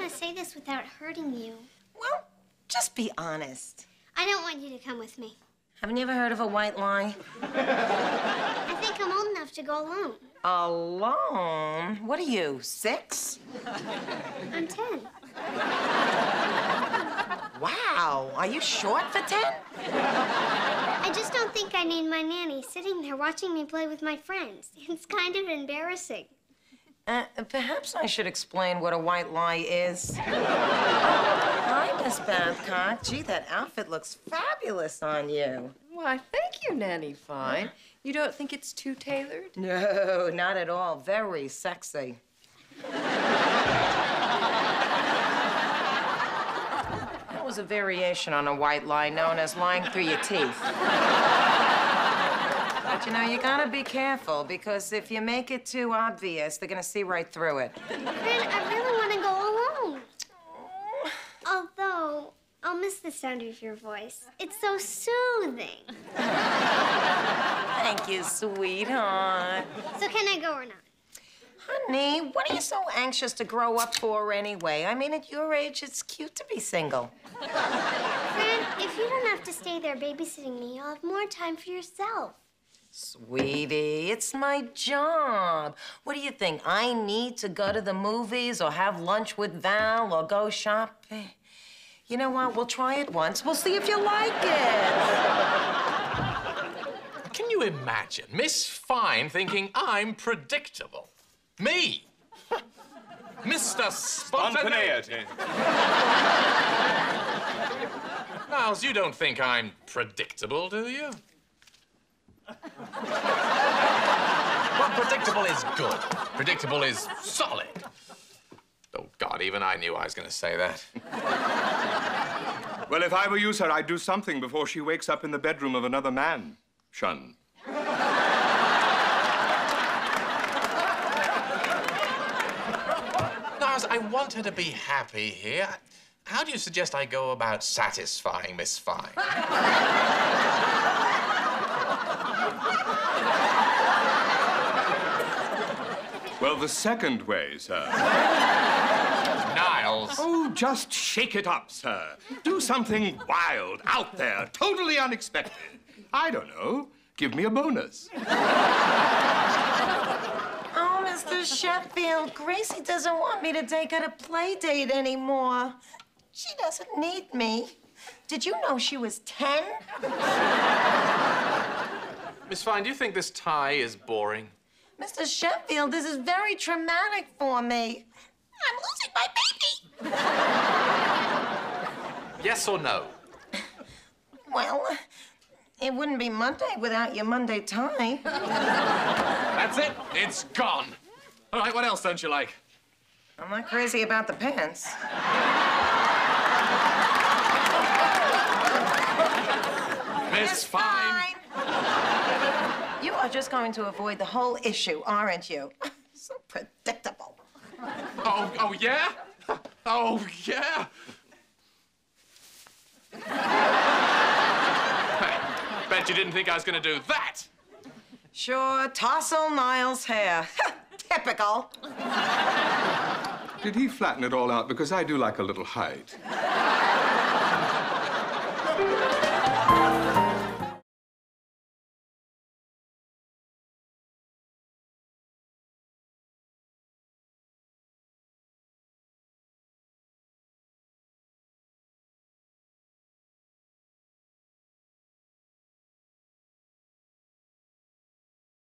how to say this without hurting you. Well, just be honest. I don't want you to come with me. Haven't you ever heard of a white lie? I think I'm old enough to go alone. Alone? What are you, six? I'm 10. Wow, are you short for 10? I just don't think I need my nanny sitting there watching me play with my friends. It's kind of embarrassing. Uh, perhaps I should explain what a white lie is. Hi, Miss Babcock. Gee, that outfit looks fabulous on you. Why, thank you, Nanny Fine. You don't think it's too tailored? No, not at all. Very sexy. That was a variation on a white lie known as lying through your teeth. But you know, you gotta be careful because if you make it too obvious, they're gonna see right through it. Fran, I really want to go alone. Although, I'll miss the sound of your voice. It's so soothing. Thank you, sweetheart. So can I go or not? Honey, what are you so anxious to grow up for anyway? I mean, at your age, it's cute to be single. Fran, if you don't have to stay there babysitting me, you'll have more time for yourself. Sweetie, it's my job. What do you think? I need to go to the movies or have lunch with Val or go shopping? You know what? We'll try it once. We'll see if you like it. Can you imagine Miss Fine thinking I'm predictable? Me? Mr. Spontaneity. Spontaneity. Niles, you don't think I'm predictable, do you? Well, predictable is good. Predictable is solid. Oh, God, even I knew I was going to say that. Well, if I were you, sir, I'd do something before she wakes up in the bedroom of another man. Shun. Niles, I want her to be happy here. How do you suggest I go about satisfying Miss Fine? Well, the second way, sir. Niles. Oh, just shake it up, sir. Do something wild, out there, totally unexpected. I don't know. Give me a bonus. Oh, Mr. Sheffield, Gracie doesn't want me to take her to play date anymore. She doesn't need me. Did you know she was 10? Miss Fine, do you think this tie is boring? Mr. Sheffield, this is very traumatic for me. I'm losing my baby. Yes or no? Well, it wouldn't be Monday without your Monday tie. That's it. It's gone. All right, what else don't you like? I'm not crazy about the pants. Miss Fine. You are just going to avoid the whole issue, aren't you? so predictable. Oh, oh yeah? Oh yeah. Bet you didn't think I was gonna do that. Sure, tousle Niles' hair. Typical. Did he flatten it all out? Because I do like a little height.